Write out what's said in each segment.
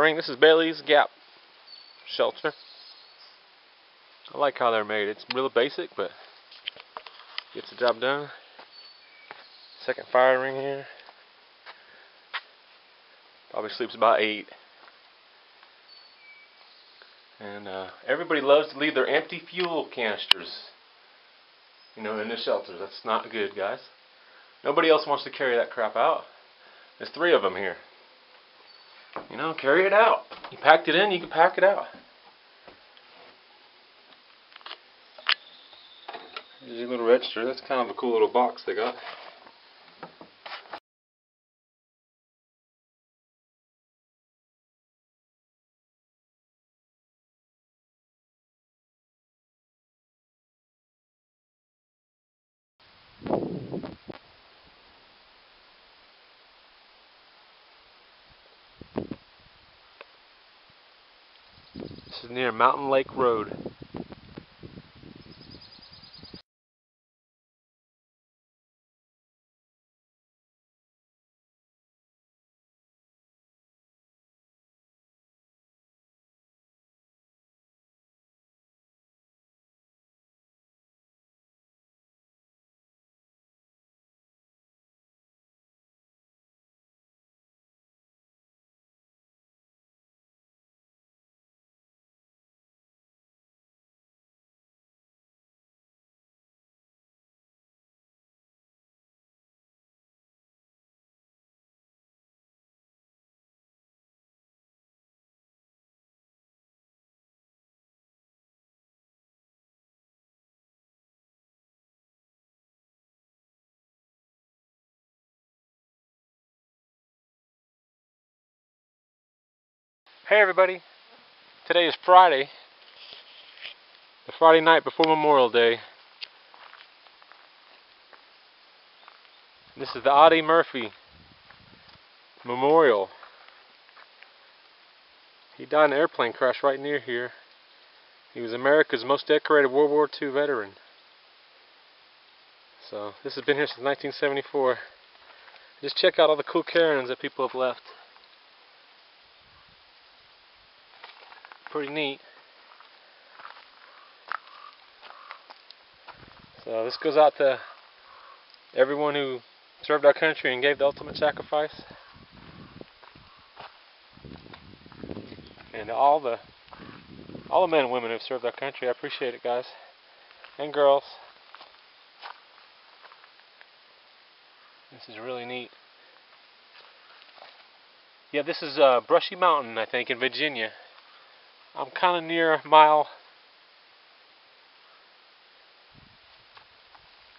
ring. This is Bailey's Gap shelter. I like how they're made. It's real basic, but gets the job done. Second fire ring here. Probably sleeps about eight. And uh, everybody loves to leave their empty fuel canisters, you know, in the shelters. That's not good, guys. Nobody else wants to carry that crap out. There's three of them here. You know, carry it out. You packed it in, you can pack it out. There's your little register. That's kind of a cool little box they got. This is near Mountain Lake Road. Hey everybody, today is Friday, the Friday night before Memorial Day. This is the Audie Murphy Memorial. He died in an airplane crash right near here. He was America's most decorated World War II veteran. So this has been here since 1974. Just check out all the cool cairns that people have left. Pretty neat. So this goes out to everyone who served our country and gave the ultimate sacrifice. And all the all the men and women who've served our country. I appreciate it guys. And girls. This is really neat. Yeah, this is uh, Brushy Mountain, I think, in Virginia. I'm kind of near mile,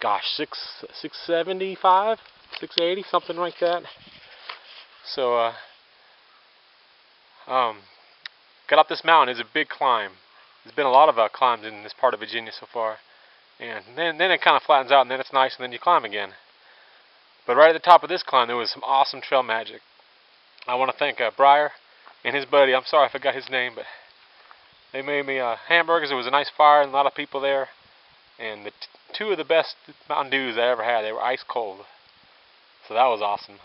gosh, six six seventy five, six eighty, something like that. So, uh, um, got up this mountain It's a big climb. There's been a lot of uh, climbs in this part of Virginia so far, and then then it kind of flattens out, and then it's nice, and then you climb again. But right at the top of this climb, there was some awesome trail magic. I want to thank uh, Briar and his buddy. I'm sorry I forgot his name, but they made me uh, hamburgers. It was a nice fire and a lot of people there. And the two of the best Mountain Dews I ever had. They were ice cold. So that was awesome.